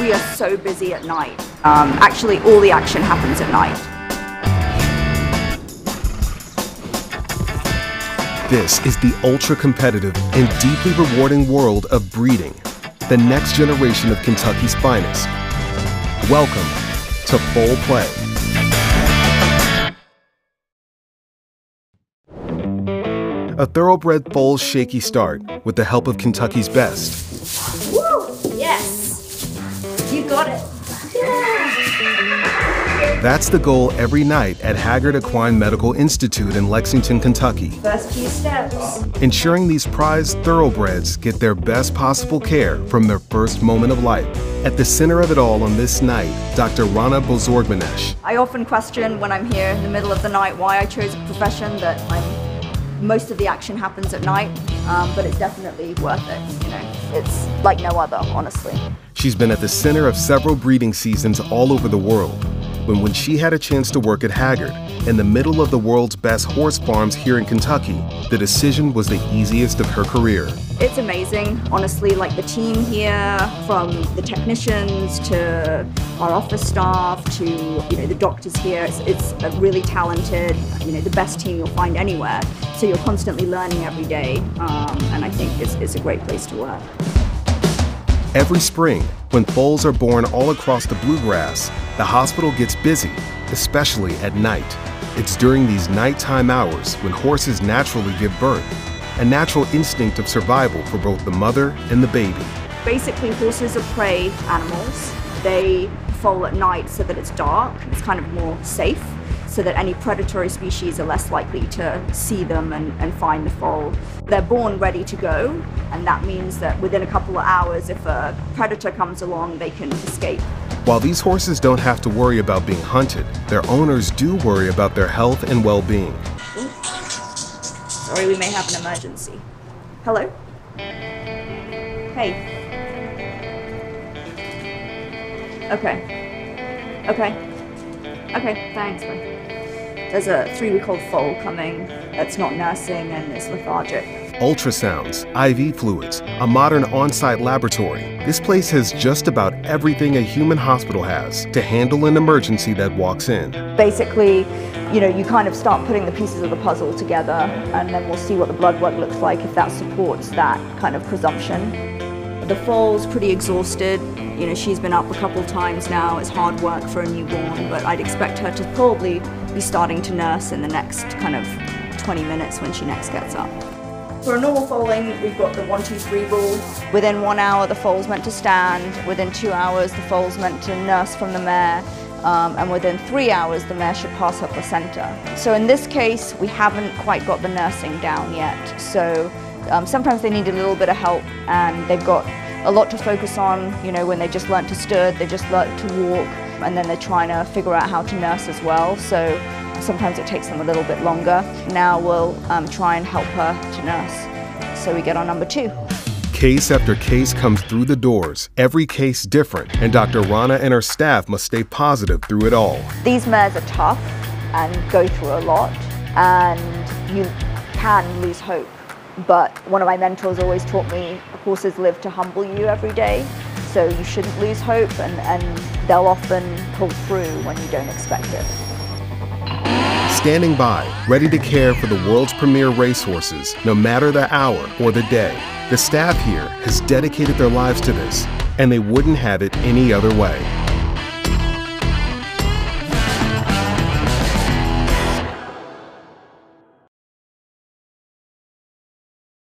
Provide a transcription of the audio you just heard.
We are so busy at night. Um, actually, all the action happens at night. This is the ultra competitive and deeply rewarding world of breeding, the next generation of Kentucky's finest. Welcome to Foal Play. A thoroughbred foal's shaky start with the help of Kentucky's best. Got it. That's the goal every night at Hagyard Equine Medical Institute in Lexington, Kentucky. First few steps. Ensuring these prized thoroughbreds get their best possible care from their first moment of life. At the center of it all on this night, Dr. Rana Bozorgmanesh. I often question when I'm here in the middle of the night why I chose a profession that I'm most of the action happens at night, um, but it's definitely worth it. You know, it's like no other, honestly. She's been at the center of several breeding seasons all over the world. When when she had a chance to work at Hagyard, in the middle of the world's best horse farms here in Kentucky, the decision was the easiest of her career. It's amazing, honestly, like the team here, from the technicians to our office staff to you know the doctors here. It's, it's a really talented, you know, the best team you'll find anywhere. So you're constantly learning every day, um, and I think it's, it's a great place to work. Every spring, when foals are born all across the bluegrass, the hospital gets busy, especially at night. It's during these nighttime hours when horses naturally give birth, a natural instinct of survival for both the mother and the baby. Basically, horses are prey animals. They foal at night so that it's dark, it's kind of more safe so that any predatory species are less likely to see them and, and find the foal. They're born ready to go, and that means that within a couple of hours, if a predator comes along, they can escape. While these horses don't have to worry about being hunted, their owners do worry about their health and well being. Sorry, we may have an emergency. Hello? Hey. Okay. Okay. Okay, thanks. Bye. There's a three-week-old foal coming that's not nursing and is lethargic. Ultrasounds, IV fluids, a modern on site laboratory. This place has just about everything a human hospital has to handle an emergency that walks in. Basically, you know, you kind of start putting the pieces of the puzzle together, and then we'll see what the blood work looks like if that supports that kind of presumption. The foal's pretty exhausted. You know, she's been up a couple times now. It's hard work for a newborn, but I'd expect her to probably be starting to nurse in the next kind of 20 minutes when she next gets up. For a normal foaling, we've got the one, two, three rule. Within one hour, the foal's meant to stand. Within two hours, the foal's meant to nurse from the mare. Um, and within three hours, the mare should pass her placenta. So in this case, we haven't quite got the nursing down yet. So um, sometimes they need a little bit of help and they've got a lot to focus on, you know, when they just learnt to stud, they just learnt to walk, and then they're trying to figure out how to nurse as well. So sometimes it takes them a little bit longer. Now we'll um, try and help her to nurse. So we get on number two. Case after case comes through the doors, every case different, and Dr. Rana and her staff must stay positive through it all. These mares are tough and go through a lot, and you can lose hope. But one of my mentors always taught me horses live to humble you every day. So you shouldn't lose hope and, and they'll often pull through when you don't expect it. Standing by, ready to care for the world's premier racehorses, no matter the hour or the day. The staff here has dedicated their lives to this, and they wouldn't have it any other way.